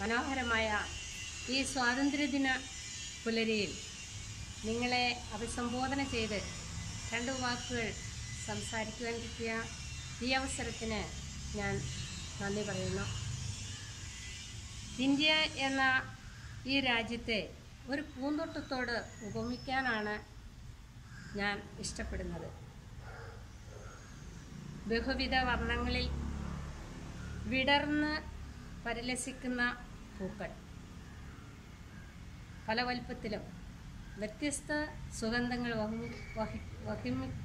മനോഹരമായ ഈ സ്വാതന്ത്ര്യദിന പുലരിയിൽ നിങ്ങളെ അഭിസംബോധന ചെയ്ത് രണ്ട് വാക്കുകൾ സംസാരിക്കുവാൻ കിട്ടിയ ഈ അവസരത്തിന് ഞാൻ നന്ദി പറയുന്നു. ഇന്ത്യ എന്ന ഈ രാജ്യത്തെ ഒരു പൂന്തോട്ടത്തോട് ഉപമിക്കാനാണ് ഞാൻ ഇഷ്ടപ്പെടുന്നത്. ബഹുവിധ വർണങ്ങളിൽ വിടർന്ന് പരിലസിക്കുന്ന പൂക്കൾ. പല വലുപ്പത്തിലും വ്യത്യസ്ത സുഗന്ധങ്ങൾ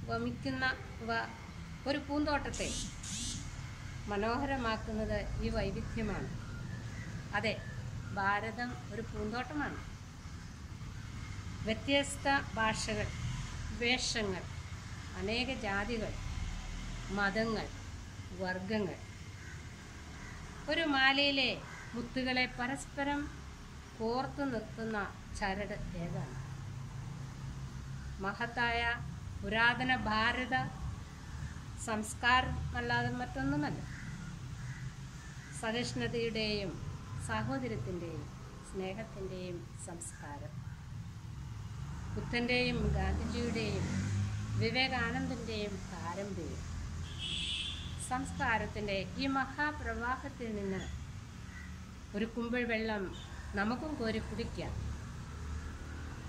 വമിക്കുന്നവ ഒരു പൂന്തോട്ടത്തെ മനോഹരമാക്കുന്നത് ഈ വൈവിധ്യമാണ്. അതെ ഭാരതം ഒരു പൂന്തോട്ടമാണ്. വ്യത്യസ്ത ഭാഷകൾ വേഷങ്ങൾ അനേക ജാതികൾ മതങ്ങൾ വർഗങ്ങൾ ഒരു മാലയിലെ മുത്തുകളെ പരസ്പരം കോർത്തു നിർത്തുന്ന ചരട് ഏതാണ്? മഹത്തായ പുരാതന ഭാരത സംസ്കാരം അല്ലാതെ മറ്റൊന്നുമല്ല. സഹിഷ്ണുതയുടെയും സാഹോദര്യത്തിന്റെയും സ്നേഹത്തിന്റെയും സംസ്കാരം. ബുദ്ധന്റെയും ഗാന്ധിജിയുടെയും വിവേകാനന്ദന്റെയും പാരമ്പര്യം. സംസ്കാരത്തിന്റെ ഈ മഹാപ്രവാഹത്തിൽ നിന്ന് ഒരു കുമ്പിൾ വെള്ളം നമുക്കും കോരി കുടിക്കാം.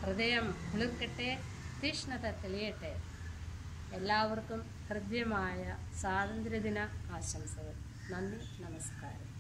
ഹൃദയം കുളിർക്കട്ടെ തീഷ്ണത തെളിയട്ടെ. എല്ലാവർക്കും ഹൃദ്യമായ സ്വാതന്ത്ര്യദിന ആശംസകൾ. നന്ദി നമസ്കാരം.